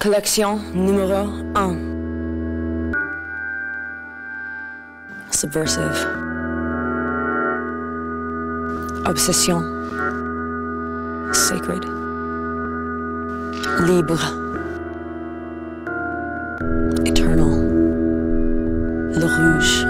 Collection numéro 1. Subversive. Obsession. Sacred. Libre. Eternal. Le rouge.